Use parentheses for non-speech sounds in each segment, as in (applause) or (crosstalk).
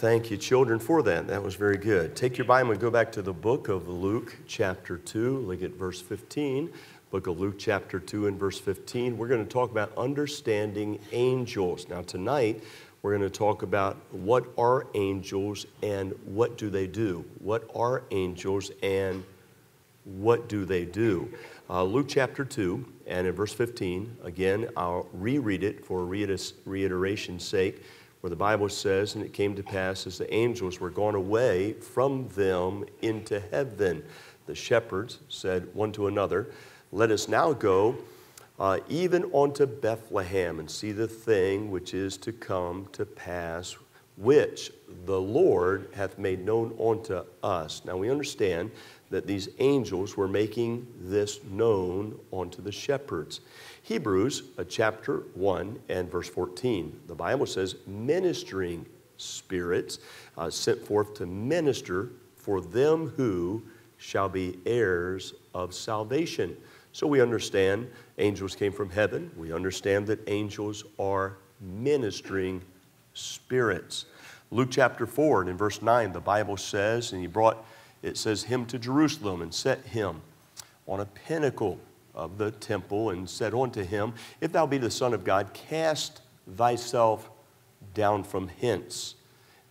Thank you, children, for that. That was very good. Take your Bible and go back to the book of Luke, chapter 2. Look at verse 15. Book of Luke, chapter 2, and verse 15. We're going to talk about understanding angels. Now, tonight, we're going to talk about what are angels and what do they do. What are angels and what do they do? Uh, Luke chapter 2 and in verse 15, again, I'll reread it for reiteration's sake where the Bible says, And it came to pass as the angels were gone away from them into heaven, the shepherds said one to another, Let us now go uh, even unto Bethlehem and see the thing which is to come to pass, which the Lord hath made known unto us. Now we understand that these angels were making this known unto the shepherds. Hebrews uh, chapter 1 and verse 14. The Bible says, ministering spirits uh, sent forth to minister for them who shall be heirs of salvation. So we understand angels came from heaven. We understand that angels are ministering spirits. Luke chapter 4 and in verse 9, the Bible says, and he brought, it says, him to Jerusalem and set him on a pinnacle of the temple and said unto him, If thou be the Son of God, cast thyself down from hence.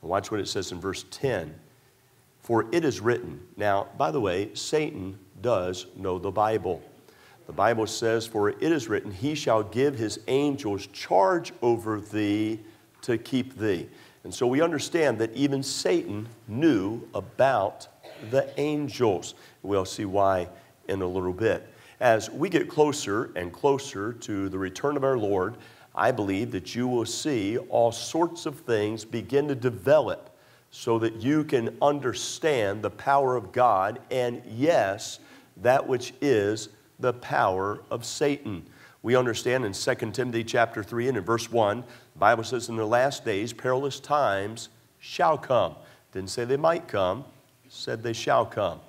And watch what it says in verse 10. For it is written. Now, by the way, Satan does know the Bible. The Bible says, For it is written, He shall give His angels charge over thee to keep thee. And so we understand that even Satan knew about the angels. We'll see why in a little bit as we get closer and closer to the return of our Lord, I believe that you will see all sorts of things begin to develop so that you can understand the power of God and, yes, that which is the power of Satan. We understand in 2 Timothy chapter 3 and in verse 1, the Bible says, In the last days, perilous times shall come. Didn't say they might come, said they shall come.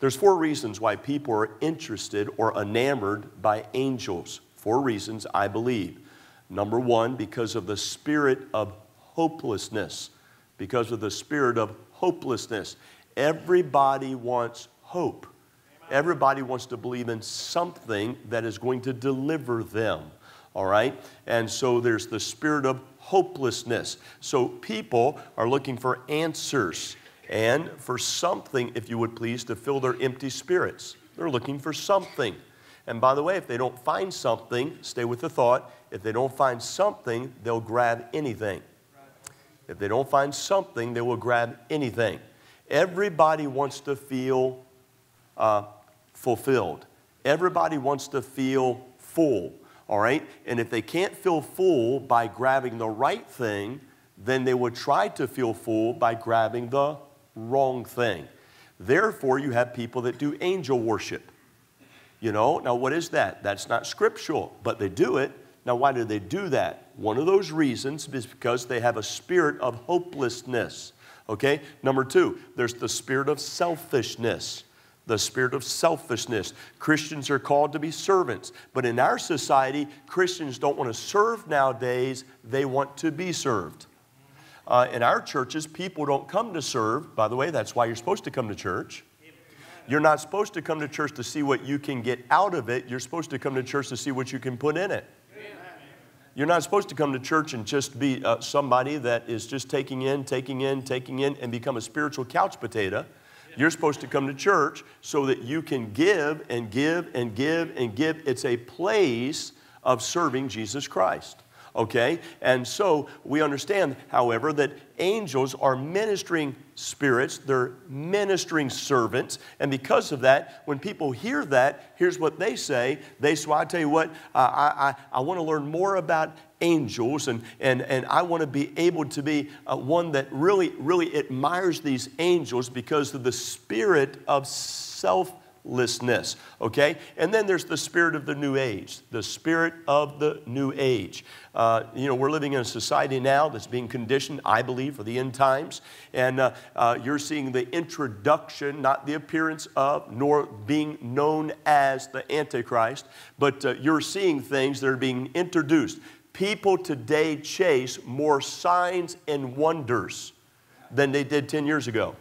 There's four reasons why people are interested or enamored by angels. Four reasons, I believe. Number one, because of the spirit of hopelessness. Because of the spirit of hopelessness. Everybody wants hope. Everybody wants to believe in something that is going to deliver them. All right? And so there's the spirit of hopelessness. So people are looking for answers and for something, if you would please, to fill their empty spirits. They're looking for something. And by the way, if they don't find something, stay with the thought. If they don't find something, they'll grab anything. If they don't find something, they will grab anything. Everybody wants to feel uh, fulfilled. Everybody wants to feel full, all right? And if they can't feel full by grabbing the right thing, then they would try to feel full by grabbing the wrong thing. Therefore, you have people that do angel worship. You know, now what is that? That's not scriptural, but they do it. Now, why do they do that? One of those reasons is because they have a spirit of hopelessness. Okay? Number two, there's the spirit of selfishness. The spirit of selfishness. Christians are called to be servants, but in our society, Christians don't want to serve nowadays, they want to be served. Uh, in our churches, people don't come to serve. By the way, that's why you're supposed to come to church. You're not supposed to come to church to see what you can get out of it. You're supposed to come to church to see what you can put in it. You're not supposed to come to church and just be uh, somebody that is just taking in, taking in, taking in, and become a spiritual couch potato. You're supposed to come to church so that you can give and give and give and give. It's a place of serving Jesus Christ okay? And so we understand, however, that angels are ministering spirits, they're ministering servants, and because of that, when people hear that, here's what they say. They say, well, I tell you what, I, I, I want to learn more about angels and, and, and I want to be able to be uh, one that really, really admires these angels because of the spirit of self Lessness, okay? And then there's the spirit of the new age, the spirit of the new age. Uh, you know, we're living in a society now that's being conditioned, I believe, for the end times. And uh, uh, you're seeing the introduction, not the appearance of, nor being known as the Antichrist, but uh, you're seeing things that are being introduced. People today chase more signs and wonders than they did 10 years ago,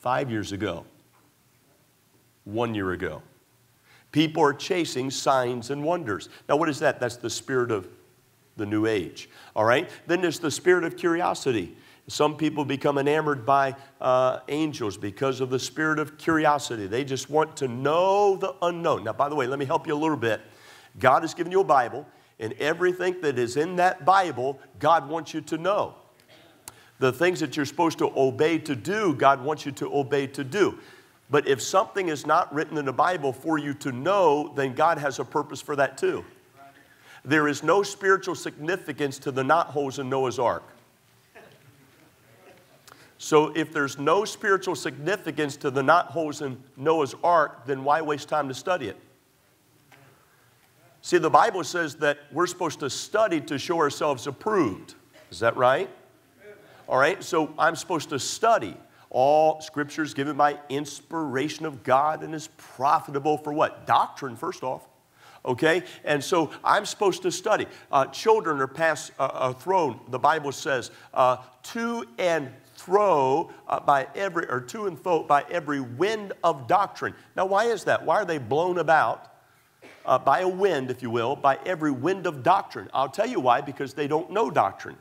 five years ago, one year ago. People are chasing signs and wonders. Now, what is that? That's the spirit of the new age. All right? Then there's the spirit of curiosity. Some people become enamored by uh, angels because of the spirit of curiosity. They just want to know the unknown. Now, by the way, let me help you a little bit. God has given you a Bible, and everything that is in that Bible, God wants you to know. The things that you're supposed to obey to do, God wants you to obey to do. But if something is not written in the Bible for you to know, then God has a purpose for that too. There is no spiritual significance to the knot holes in Noah's ark. So, if there's no spiritual significance to the knot holes in Noah's ark, then why waste time to study it? See, the Bible says that we're supposed to study to show ourselves approved. Is that right? All right, so I'm supposed to study. All scriptures given by inspiration of God and is profitable for what? Doctrine, first off. Okay? And so I'm supposed to study. Uh, children are passed, uh, uh, thrown, the Bible says, uh, to and fro uh, by every, or to and fro by every wind of doctrine. Now, why is that? Why are they blown about? Uh, by a wind, if you will, by every wind of doctrine. I'll tell you why, because they don't know doctrine.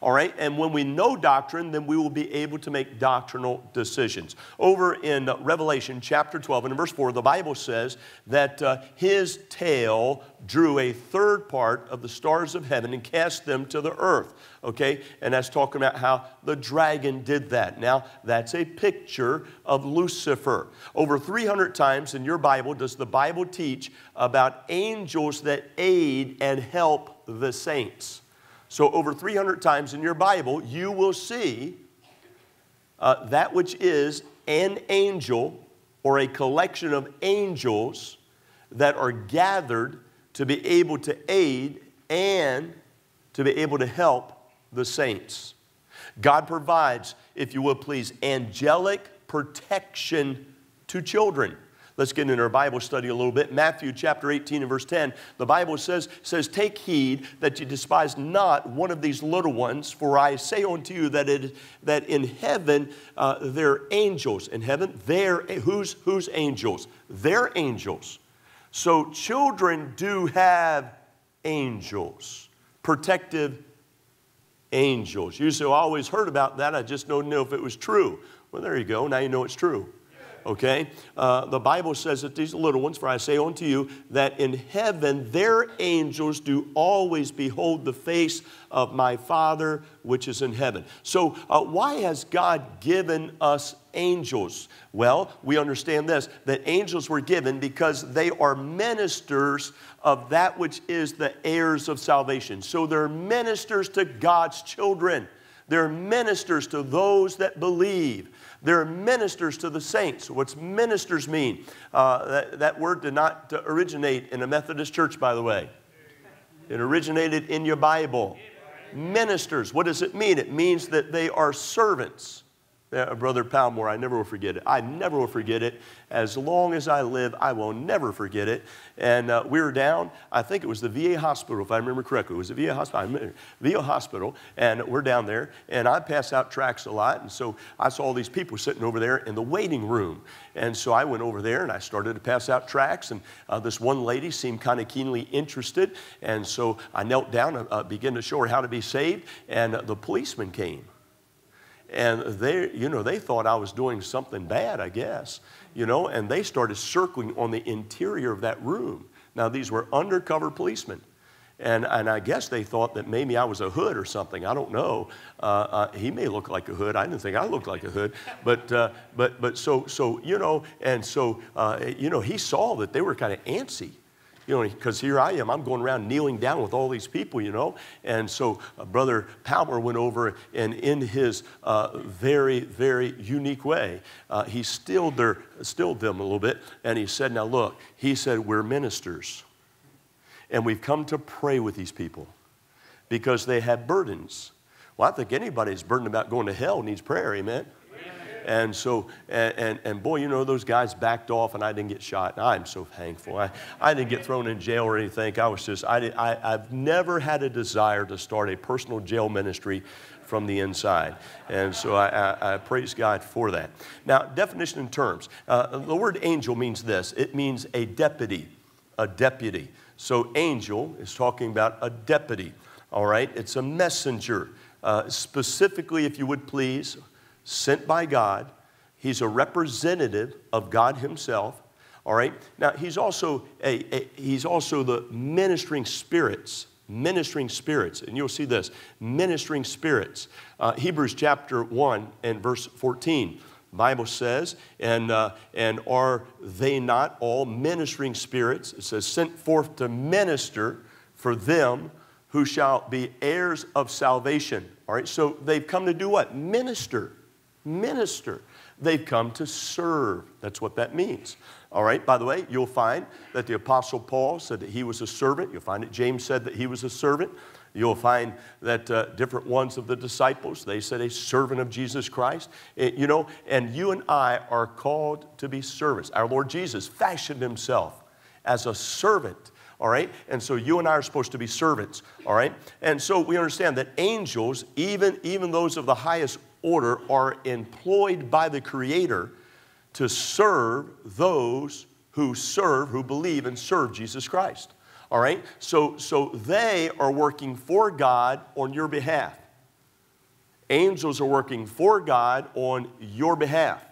All right, and when we know doctrine, then we will be able to make doctrinal decisions. Over in Revelation chapter 12 and verse 4, the Bible says that uh, his tail drew a third part of the stars of heaven and cast them to the earth. Okay, and that's talking about how the dragon did that. Now, that's a picture of Lucifer. Over 300 times in your Bible does the Bible teach about angels that aid and help the saints. So, over 300 times in your Bible, you will see uh, that which is an angel or a collection of angels that are gathered to be able to aid and to be able to help the saints. God provides, if you will please, angelic protection to children. Let's get into our Bible study a little bit. Matthew chapter 18 and verse 10. The Bible says, says Take heed that you despise not one of these little ones, for I say unto you that, it, that in heaven uh, there are angels. In heaven, there, who's, who's angels? They're angels. So children do have angels, protective angels. You say, I always heard about that, I just don't know if it was true. Well, there you go. Now you know it's true okay? Uh, the Bible says that these little ones, for I say unto you, that in heaven their angels do always behold the face of my Father which is in heaven. So, uh, why has God given us angels? Well, we understand this that angels were given because they are ministers of that which is the heirs of salvation. So, they're ministers to God's children. They're ministers to those that believe. They're ministers to the saints. What's ministers mean? Uh, that, that word did not originate in a Methodist church, by the way. It originated in your Bible. Ministers, what does it mean? It means that they are servants. Brother Palmore, I never will forget it. I never will forget it. As long as I live, I will never forget it. And uh, we were down, I think it was the VA hospital, if I remember correctly. It was the VA hospital, VA hospital, and we're down there. And I pass out tracts a lot. And so I saw all these people sitting over there in the waiting room. And so I went over there and I started to pass out tracts. And uh, this one lady seemed kind of keenly interested. And so I knelt down and uh, began to show her how to be saved. And the policeman came. And they, you know, they thought I was doing something bad, I guess, you know, and they started circling on the interior of that room. Now, these were undercover policemen. And, and I guess they thought that maybe I was a hood or something. I don't know. Uh, uh, he may look like a hood. I didn't think I looked like a hood. But, uh, but, but so, so, you know, and so, uh, you know, he saw that they were kind of antsy you know, because here I am, I'm going around kneeling down with all these people, you know. And so uh, Brother Palmer went over and in his uh, very, very unique way, uh, he stilled, their, stilled them a little bit and he said, Now look, he said, We're ministers. And we've come to pray with these people because they have burdens. Well, I think anybody that's burdened about going to hell needs prayer, amen? And so, and, and, and, boy, you know, those guys backed off and I didn't get shot. And I'm so thankful. I, I didn't get thrown in jail or anything. I was just, I, did, I, I've never had a desire to start a personal jail ministry from the inside. And so I, I, I, praise God for that. Now, definition in terms. Uh, the word angel means this it means a deputy, a deputy. So, angel is talking about a deputy, all right? It's a messenger. Uh, specifically, if you would please, sent by God. He's a representative of God Himself. All right. Now he's also a, a, he's also the ministering spirits, ministering spirits, and you'll see this ministering spirits. Uh, Hebrews chapter one and verse fourteen. Bible says, and, uh, and are they not all ministering spirits? It says, sent forth to minister for them who shall be heirs of salvation. All right, so they've come to do what? Minister. Minister. They've come to serve. That's what that means. All right, by the way, you'll find that the Apostle Paul said that he was a servant. You'll find that James said that he was a servant. You'll find that uh, different ones of the disciples, they said a servant of Jesus Christ. It, you know, and you and I are called to be servants. Our Lord Jesus fashioned himself as a servant all right? And so you and I are supposed to be servants, all right? And so we understand that angels, even, even those of the highest order, are employed by the Creator to serve those who serve, who believe and serve Jesus Christ. All right? So, so they are working for God on your behalf. Angels are working for God on your behalf.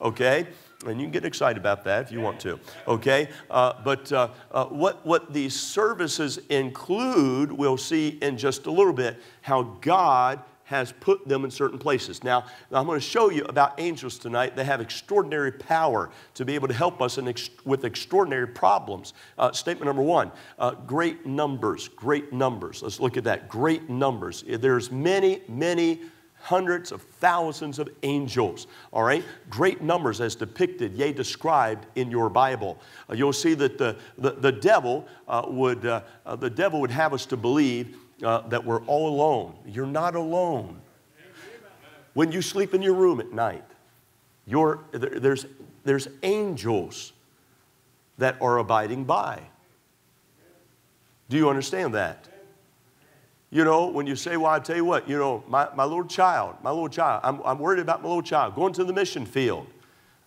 Okay? And you can get excited about that if you want to, okay? Uh, but uh, uh, what, what these services include, we'll see in just a little bit how God has put them in certain places. Now, I'm going to show you about angels tonight. They have extraordinary power to be able to help us ex- with extraordinary problems. Uh, statement number one uh, great numbers, great numbers. Let's look at that. Great numbers. There's many, many hundreds of thousands of angels. All right? Great numbers as depicted, yea, described in your Bible. Uh, you'll see that the, the, the devil uh, would, uh, uh the devil would have us to believe uh, that we're all alone. You're not alone. When you sleep in your room at night, you're, there's, there's angels that are abiding by. Do you understand that? You know, when you say, well, I tell you what, you know, my, my little child, my little child, I'm, I'm worried about my little child going to the mission field.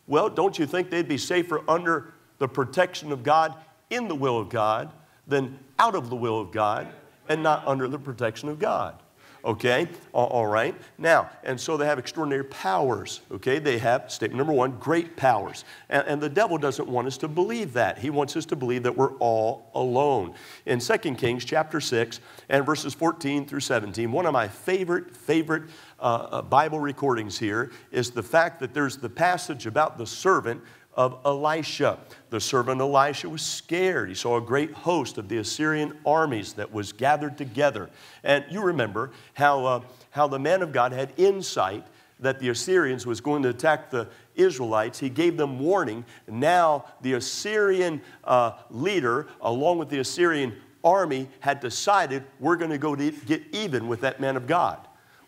Well, don't you think they'd be safer under the protection of God in the will of God than out of the will of God and not under the protection of God? Okay, all right. Now, and so they have extraordinary powers. Okay, they have, statement number one, great powers. And, and, the devil doesn't want us to believe that. He wants us to believe that we're all alone. In 2 Kings chapter 6 and verses 14 through 17, one of my favorite, favorite uh, uh, Bible recordings here is the fact that there's the passage about the servant of Elisha. The servant Elisha was scared. He saw a great host of the Assyrian armies that was gathered together. And you remember how, uh, how the man of God had insight that the Assyrians was going to attack the Israelites. He gave them warning. Now the Assyrian uh, leader, along with the Assyrian army, had decided we're going to go get even with that man of God.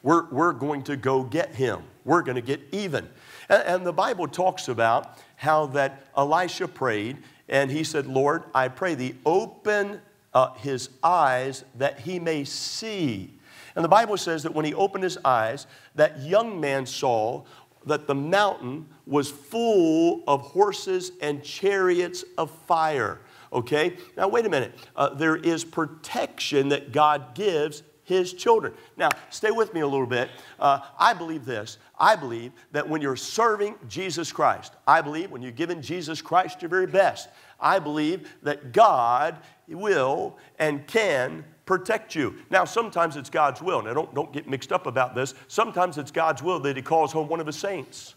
We're, we're going to go get him. We're going to get even. And, the Bible talks about how that Elisha prayed, and he said, Lord, I pray thee, open uh, his eyes that he may see. And the Bible says that when he opened his eyes, that young man saw that the mountain was full of horses and chariots of fire. Okay? Now, wait a minute. Uh, there is protection that God gives his children. Now, stay with me a little bit. Uh, I believe this. I believe that when you're serving Jesus Christ, I believe when you're giving Jesus Christ your very best, I believe that God will and can protect you. Now, sometimes it's God's will. Now, don't, don't get mixed up about this. Sometimes it's God's will that He calls home one of His saints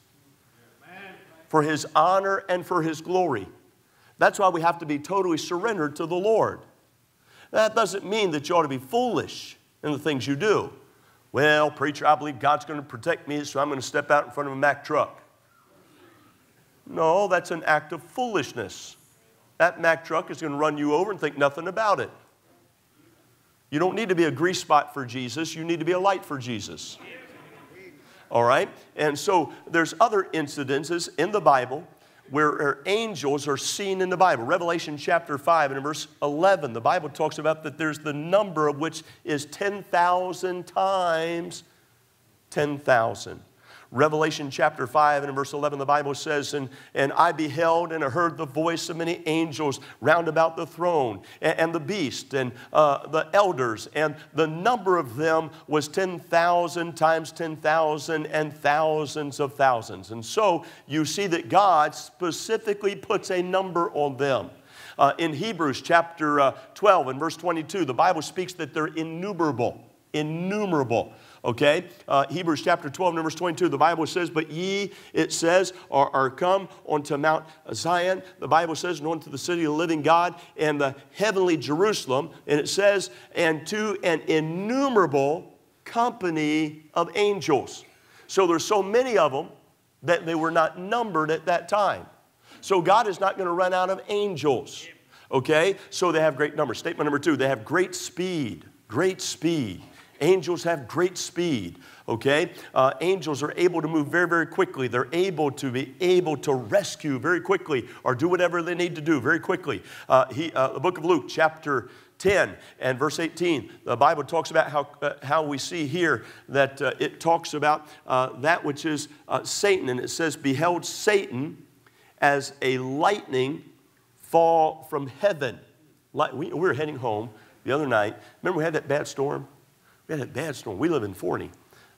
for His honor and for His glory. That's why we have to be totally surrendered to the Lord. That doesn't mean that you ought to be foolish in the things you do. Well, preacher, I believe God's going to protect me, so I'm going to step out in front of a Mack truck. No, that's an act of foolishness. That Mack truck is going to run you over and think nothing about it. You don't need to be a grease spot for Jesus, you need to be a light for Jesus. All right? And so there's other incidences in the Bible where angels are seen in the Bible. Revelation chapter 5 and verse 11, the Bible talks about that there's the number of which is 10,000 times 10,000. Revelation chapter 5 and verse 11, the Bible says, and, and I beheld and I heard the voice of many angels round about the throne, and, and the beast, and uh, the elders, and the number of them was 10,000 times 10,000 and thousands of thousands. And so you see that God specifically puts a number on them. Uh, in Hebrews chapter uh, 12 and verse 22, the Bible speaks that they're innumerable. Innumerable. Okay? Uh, Hebrews chapter 12, verse 22, the Bible says, But ye, it says, are, are come unto Mount Zion. The Bible says, and unto the city of the living God and the heavenly Jerusalem. And it says, and to an innumerable company of angels. So there's so many of them that they were not numbered at that time. So God is not going to run out of angels. Okay? So they have great numbers. Statement number two, they have great speed. Great speed. Angels have great speed, okay? Uh, angels are able to move very, very quickly. They're able to be able to rescue very quickly or do whatever they need to do very quickly. Uh, he, uh, the book of Luke, chapter 10 and verse 18, the Bible talks about how, uh, how we see here that uh, it talks about uh, that which is uh, Satan, and it says, Beheld Satan as a lightning fall from heaven. Like, we, we were heading home the other night. Remember, we had that bad storm? We had a bad storm. We live in Forney,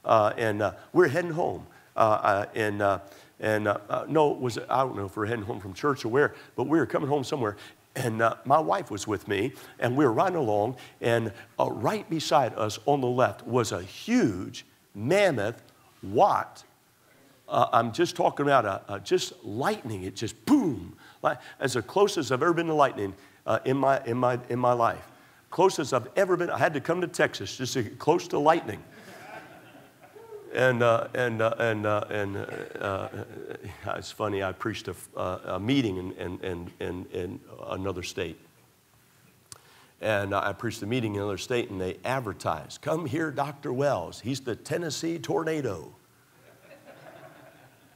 uh, and uh, we're heading home. Uh, uh and uh, and uh, no, it was I don't know if we're heading home from church or where, but we were coming home somewhere. And my wife was with me, and we were riding along, and right beside us on the left was a huge mammoth Watt. I'm just talking about a, a, just lightning. It just boom, like, as close as I've ever been to lightning in my in my in my life closest I've ever been. I had to come to Texas just to get close to lightning. And, uh, and, uh, and, uh, and uh, uh, it's funny, I preached a, uh, a meeting in, in, in, in, another state. And I preached a meeting in another state, and they advertised, Come here, Dr. Wells. He's the Tennessee tornado.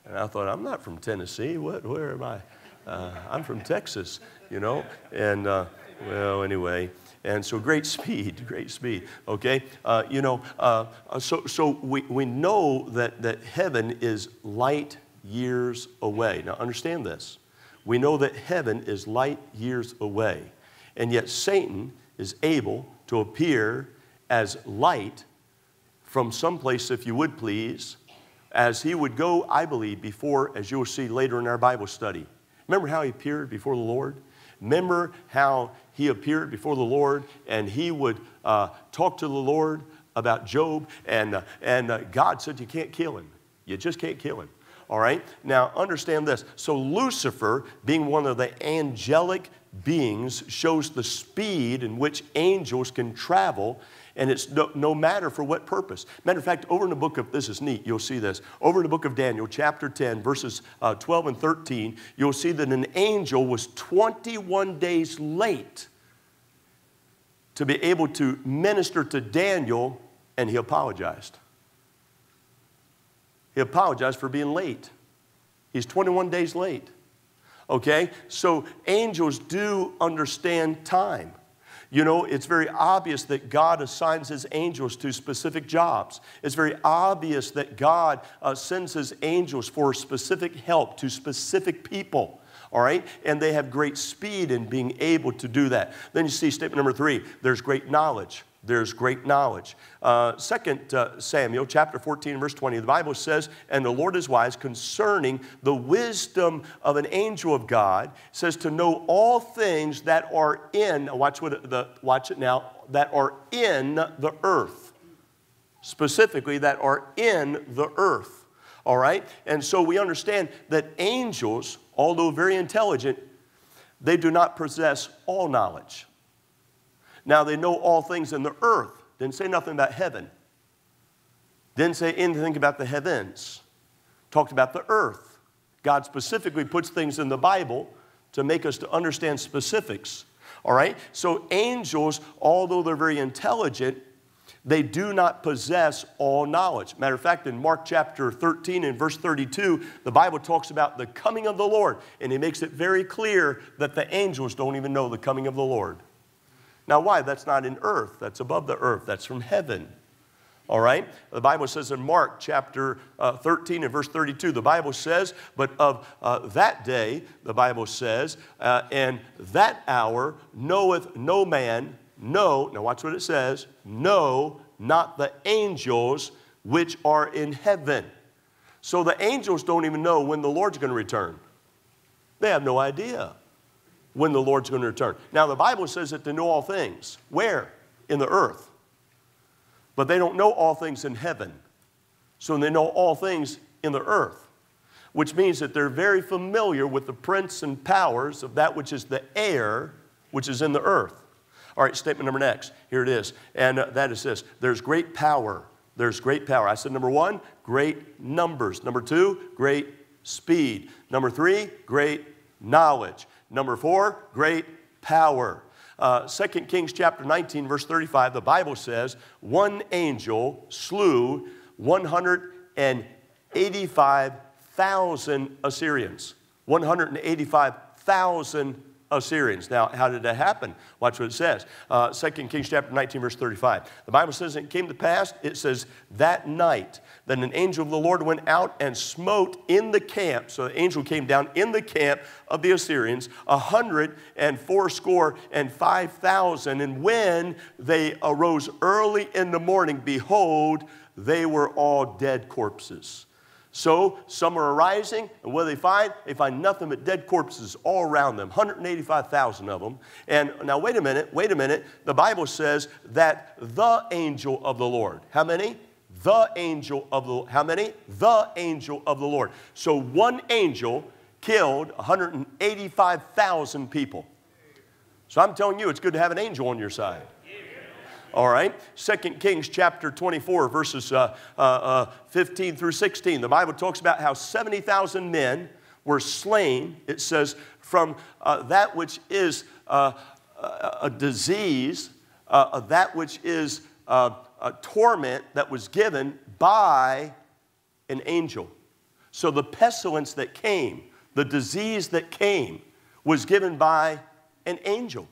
And I thought, I'm not from Tennessee. What, where am I? I'm from Texas, you know? And, well, anyway. And so great speed, (laughs) great speed, okay? Uh, you know, uh, so, so we, we know that, that heaven is light years away. Now understand this. We know that heaven is light years away. And yet Satan is able to appear as light from someplace, if you would please, as he would go, I believe, before, as you'll see later in our Bible study. Remember how he appeared before the Lord? Remember how he appeared before the Lord and he would uh, talk to the Lord about Job, and, uh, and uh, God said, You can't kill him. You just can't kill him. All right? Now, understand this. So, Lucifer, being one of the angelic beings, shows the speed in which angels can travel and it's no, no, matter for what purpose. Matter of fact, over in the book of, this is neat, you'll see this. Over in the book of Daniel, chapter 10, verses uh, 12 and 13, you'll see that an angel was 21 days late to be able to minister to Daniel, and he apologized. He apologized for being late. He's 21 days late. Okay? So angels do understand time. You know, it's very obvious that God assigns his angels to specific jobs. It's very obvious that God uh, sends his angels for specific help to specific people. All right? And they have great speed in being able to do that. Then you see statement number three there's great knowledge there's great knowledge. Uh, second uh, Samuel chapter 14 verse 20, the Bible says, and the Lord is wise concerning the wisdom of an angel of God, says to know all things that are in, watch, what the, watch it now, that are in the earth. Specifically, that are in the earth. All right? And so we understand that angels, although very intelligent, they do not possess all knowledge. Now they know all things in the earth. Didn't say nothing about heaven. Didn't say anything about the heavens. Talked about the earth. God specifically puts things in the Bible to make us to understand specifics. All right? So angels, although they're very intelligent, They do not possess all knowledge. Matter of fact, in Mark chapter 13 and verse 32, the Bible talks about the coming of the Lord, and it makes it very clear that the angels don't even know the coming of the Lord. Now, why? That's not in earth, that's above the earth, that's from heaven. All right? The Bible says in Mark chapter uh, 13 and verse 32, the Bible says, but of uh, that day, the Bible says, uh, and that hour knoweth no man, no, now watch what it says, no, not the angels which are in heaven. So the angels don't even know when the Lord's going to return. They have no idea when the Lord's going to return. Now, the Bible says that they know all things. Where? In the earth but they don't know all things in heaven. So they know all things in the earth, which means that they're very familiar with the prince and powers of that which is the air, which is in the earth. All right, statement number next. Here it is. And uh, that is this there's great power. There's great power. I said number one, great numbers. Number two, great speed. Number three, great knowledge. Number four, great power. Uh, 2 Kings chapter 19, verse 35, the Bible says, one angel slew 185,000 Assyrians. 185,000 Assyrians. Now, how did that happen? Watch what it says. Uh, 2 Kings chapter 19, verse 35. The Bible says it came to pass, it says, that night, then an angel of the Lord went out and smote in the camp. So the angel came down in the camp of the Assyrians, a hundred and fourscore and five thousand. And when they arose early in the morning, behold, they were all dead corpses. So some are arising, and what do they find? They find nothing but dead corpses all around them, 185,000 of them. And now, wait a minute, wait a minute. The Bible says that the angel of the Lord, how many? The angel of the, how many? The angel of the Lord. So one angel killed 185,000 people. So I'm telling you, it's good to have an angel on your side. All right. Second Kings chapter 24, verses uh, uh, uh, 15 through 16. The Bible talks about how 70,000 men were slain, it says, from uh, that which is uh, a disease, uh, that which is a torment that was given by an angel. So the pestilence that came, the disease that came, was given by an angel.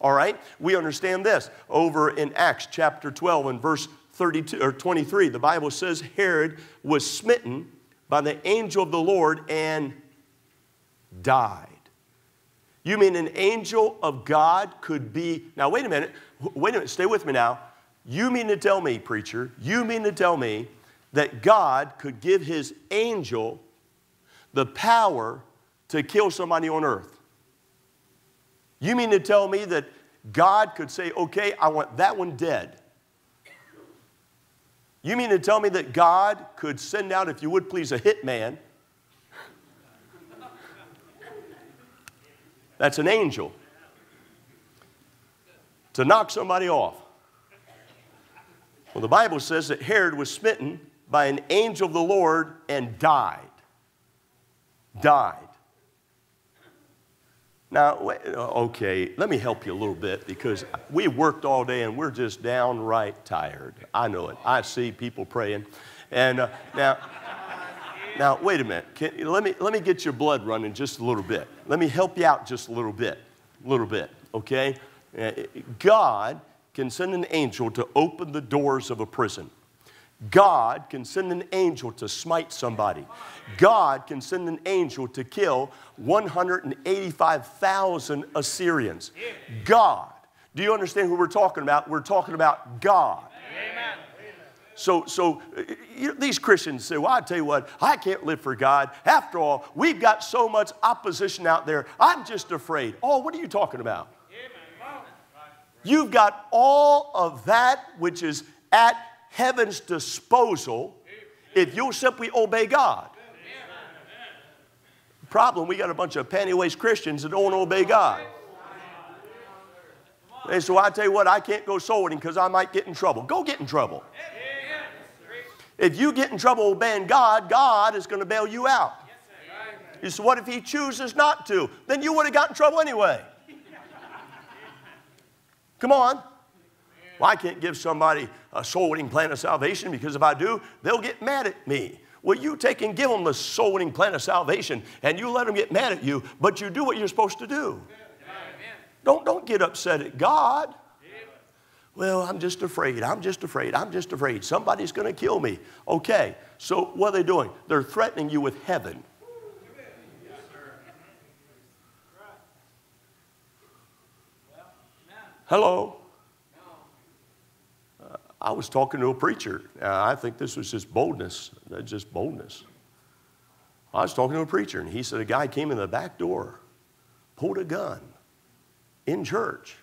All right? We understand this. Over in Acts chapter 12 and verse 32 or 23, the Bible says Herod was smitten by the angel of the Lord and died. You mean an angel of God could be. Now, wait a minute. Wait a minute. Stay with me now. You mean to tell me, preacher, you mean to tell me that God could give his angel the power to kill somebody on earth? You mean to tell me that God could say, okay, I want that one dead? You mean to tell me that God could send out, if you would please, a hitman? That's an angel. To knock somebody off. Well, the Bible says that Herod was smitten by an angel of the Lord and died. Died. Now, okay, let me help you a little bit because we worked all day and we're just downright tired. I know it. I see people praying. And uh, now, now, wait a minute. Can, let, me, let me get your blood running just a little bit. Let me help you out just a little bit. A little bit, okay? Uh, God can send an angel to open the doors of a prison. God can send an angel to smite somebody. God can send an angel to kill 185,000 Assyrians. God. Do you understand who we're talking about? We're talking about God. Amen. So, so uh, you know, these Christians say, well, I tell you what, I can't live for God. After all, we've got so much opposition out there. I'm just afraid. Oh, what are you talking about? You've got all of that which is at heaven's disposal if you'll simply obey God. Problem, we got a bunch of panty waist Christians that don't obey God. And so I tell you what, I can't go soul winning because I might get in trouble. Go get in trouble. If you get in trouble obeying God, God is going to bail you out. You say, what if he chooses not to? Then you would have got in trouble anyway. Come on. Well, I can't give somebody a soul winning plan of salvation because if I do, they'll get mad at me. Well, you take and give them the soul winning plan of salvation and you let them get mad at you, but you do what you're supposed to do. Don't, don't get upset at God. Well, I'm just afraid. I'm just afraid. I'm just afraid. Somebody's going to kill me. Okay, so what are they doing? They're threatening you with heaven. Hello. I was talking to a preacher. Uh, I think this was just boldness. That's just boldness. I was talking to a preacher, and he said a guy came in the back door, pulled a gun in church.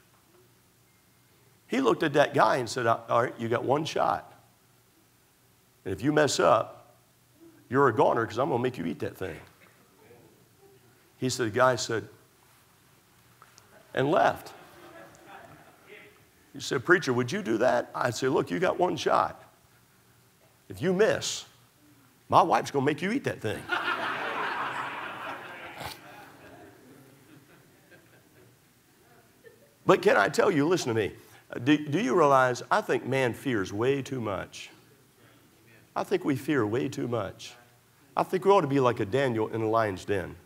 He looked at that guy and said, All right, you got one shot. And if you mess up, you're a goner because I'm going to make you eat that thing. He said, The guy said, and left. He said, Preacher, would you do that? I said, Look, you got one shot. If you miss, my wife's going to make you eat that thing. but can I tell you, listen to me. Uh, do, do you realize I think man fears way too much? I think we fear way too much. I think we ought to be like a Daniel in a lion's den.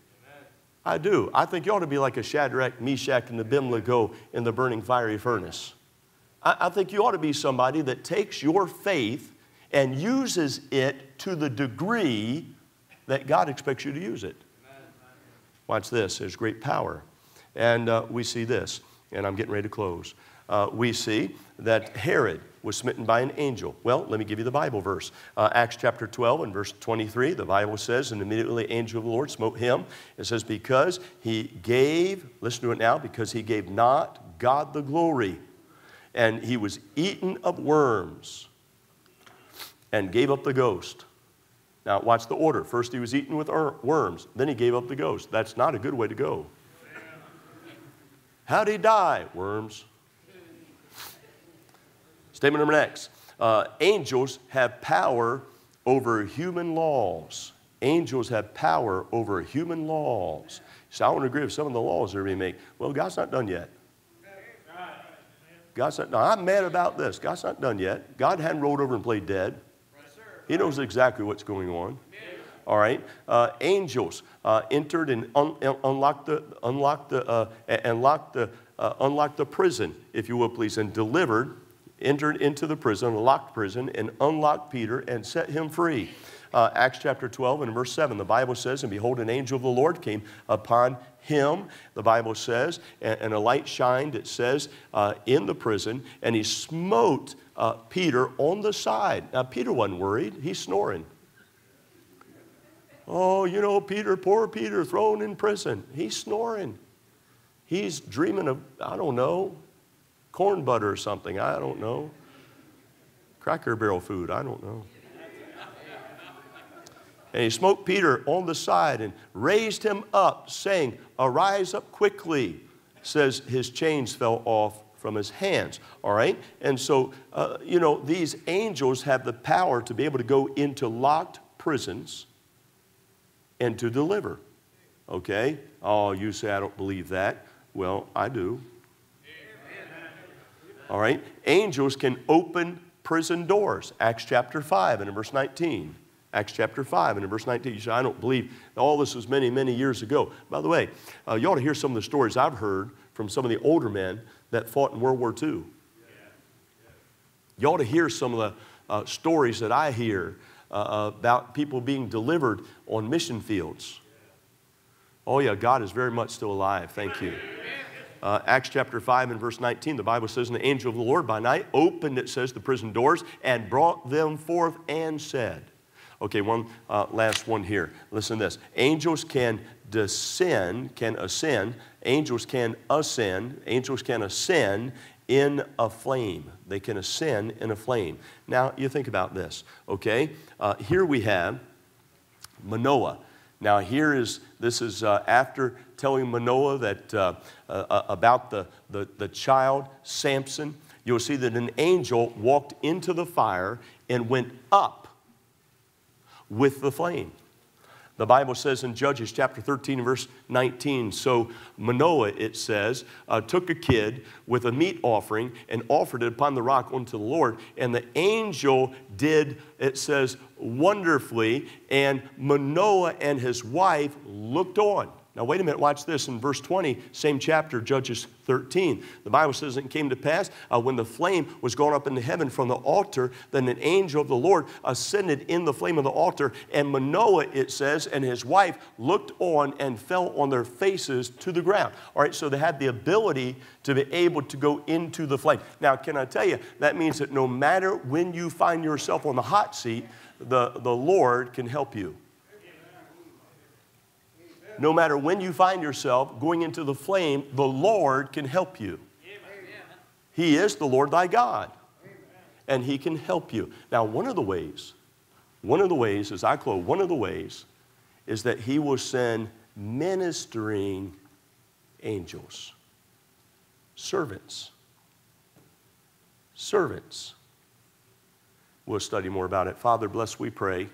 I do. I think you ought to be like a Shadrach, Meshach, and Abednego in the burning fiery furnace. I, I think you ought to be somebody that takes your faith and uses it to the degree that God expects you to use it. Watch this, there's great power. And uh, we see this, and I'm getting ready to close. Uh, we see that Herod was smitten by an angel. Well, let me give you the Bible verse. Uh, Acts chapter 12 and verse 23, the Bible says, And immediately the angel of the Lord smote him. It says, Because he gave, listen to it now, because he gave not God the glory and he was eaten of worms and gave up the ghost. Now, watch the order. First, he was eaten with worms, then he gave up the ghost. That's not a good way to go. How'd he die? Worms. Statement number next uh, angels have power over human laws. Angels have power over human laws. So I want to agree with some of the laws that we make. Well, God's not done yet. God's not, now I'm mad about this. God's not done yet. God hadn't rolled over and played dead. He knows exactly what's going on. All right. Uh, angels uh, entered and un- unlocked the, unlocked the, uh, and locked the, uh, unlocked the prison, if you will, please, and delivered, entered into the prison, locked prison, and unlocked Peter and set him free. Uh, Acts chapter 12 and verse 7, the Bible says, And behold, an angel of the Lord came upon him, the Bible says, and, and a light shined, it says, uh, in the prison, and he smote uh, Peter on the side. Now, Peter wasn't worried, he's snoring. Oh, you know, Peter, poor Peter, thrown in prison. He's snoring. He's dreaming of, I don't know, corn butter or something. I don't know. Cracker barrel food. I don't know. And he smote Peter on the side and raised him up, saying, Arise up quickly. Says his chains fell off from his hands. All right? And so, uh, you know, these angels have the power to be able to go into locked prisons and to deliver. Okay? Oh, you say, I don't believe that. Well, I do. All right? Angels can open prison doors. Acts chapter 5 and verse 19. Acts chapter 5 and in verse 19, you say, I don't believe all this was many, many years ago. By the way, uh, you ought to hear some of the stories I've heard from some of the older men that fought in World War II. You ought to hear some of the uh, stories that I hear uh, about people being delivered on mission fields. Oh, yeah, God is very much still alive. Thank you. Uh, Acts chapter 5 and verse 19, the Bible says, And the angel of the Lord by night opened, it says, the prison doors and brought them forth and said, Okay, one uh, last one here. Listen to this. Angels can descend, can ascend. Angels can ascend. Angels can ascend in a flame. They can ascend in a flame. Now, you think about this, okay? Uh, here we have Manoah. Now, here is, this is uh, after telling Manoah that, uh, uh, uh, about the, the, the child, Samson. You'll see that an angel walked into the fire and went up with the flame. The Bible says in Judges chapter 13, verse 19. So Manoah, it says, uh, took a kid with a meat offering and offered it upon the rock unto the Lord. And the angel did, it says, wonderfully. And Manoah and his wife looked on. Now, wait a minute, watch this. In verse 20, same chapter, Judges 13, the Bible says it came to pass uh, when the flame was going up into heaven from the altar, then an angel of the Lord ascended in the flame of the altar, and Manoah, it says, and his wife looked on and fell on their faces to the ground. All right, so they had the ability to be able to go into the flame. Now, can I tell you, that means that no matter when you find yourself on the hot seat, the, the Lord can help you no matter when you find yourself going into the flame, the Lord can help you. He is the Lord thy God, and He can help you. Now, one of the ways, one of the ways, as I close, one of the ways is that He will send ministering angels, servants. Servants. We'll study more about it. Father, bless, we pray.